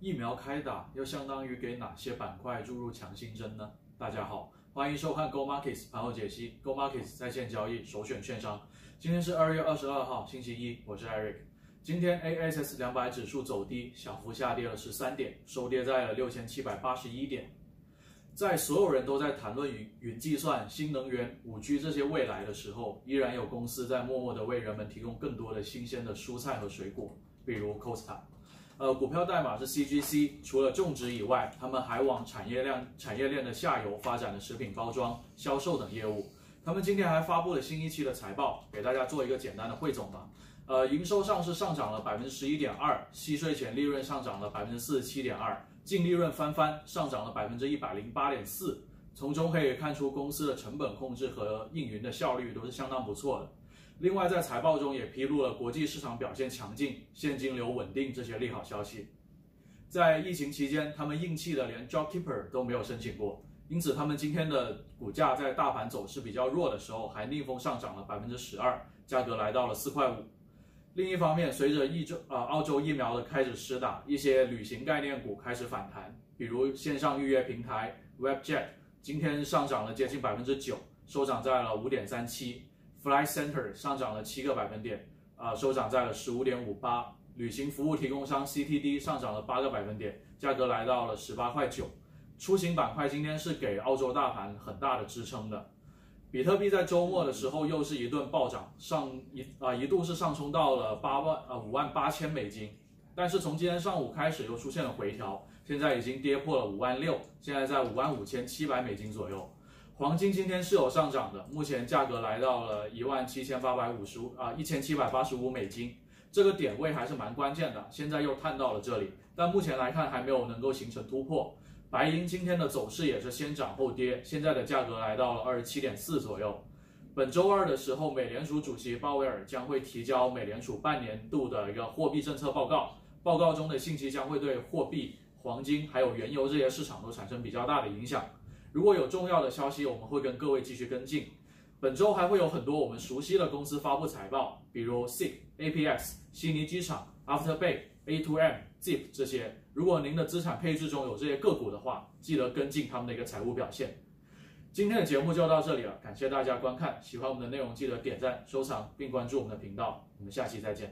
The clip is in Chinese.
疫苗开打又相当于给哪些板块注入强心针呢？大家好，欢迎收看 Go Markets 盘后解析，Go Markets 在线交易首选券商。今天是二月二十二号，星期一，我是 Eric。今天 ASX 两百指数走低，小幅下跌了十三点，收跌在了六千七百八十一点。在所有人都在谈论云云计算、新能源、五 G 这些未来的时候，依然有公司在默默的为人们提供更多的新鲜的蔬菜和水果，比如 Costa。呃，股票代码是 CGC。除了种植以外，他们还往产业链产业链的下游发展了食品包装、销售等业务。他们今天还发布了新一期的财报，给大家做一个简单的汇总吧。呃，营收上是上涨了百分之十一点二，息税前利润上涨了百分之四十七点二，净利润翻番，上涨了百分之一百零八点四。从中可以看出公司的成本控制和运营的效率都是相当不错的。另外，在财报中也披露了国际市场表现强劲、现金流稳定这些利好消息。在疫情期间，他们硬气的连 JobKeeper 都没有申请过，因此他们今天的股价在大盘走势比较弱的时候，还逆风上涨了百分之十二，价格来到了四块五。另一方面，随着一洲啊澳洲疫苗的开始施打，一些旅行概念股开始反弹，比如线上预约平台 Webjet，今天上涨了接近百分之九，收涨在了五点三七。Fly Center 上涨了七个百分点，啊，收涨在了十五点五八。旅行服务提供商 CTD 上涨了八个百分点，价格来到了十八块九。出行板块今天是给澳洲大盘很大的支撑的。比特币在周末的时候又是一顿暴涨，上一啊一度是上冲到了八万啊五万八千美金，但是从今天上午开始又出现了回调，现在已经跌破了五万六，现在在五万五千七百美金左右。黄金今天是有上涨的，目前价格来到了一万七千八百五十五啊，一千七百八十五美金，这个点位还是蛮关键的。现在又探到了这里，但目前来看还没有能够形成突破。白银今天的走势也是先涨后跌，现在的价格来到了二十七点四左右。本周二的时候，美联储主席鲍威尔将会提交美联储半年度的一个货币政策报告，报告中的信息将会对货币、黄金还有原油这些市场都产生比较大的影响。如果有重要的消息，我们会跟各位继续跟进。本周还会有很多我们熟悉的公司发布财报，比如 SICK、APX、悉尼机场、Afterpay、A2M、Zip 这些。如果您的资产配置中有这些个股的话，记得跟进他们的一个财务表现。今天的节目就到这里了，感谢大家观看。喜欢我们的内容，记得点赞、收藏并关注我们的频道。我们下期再见。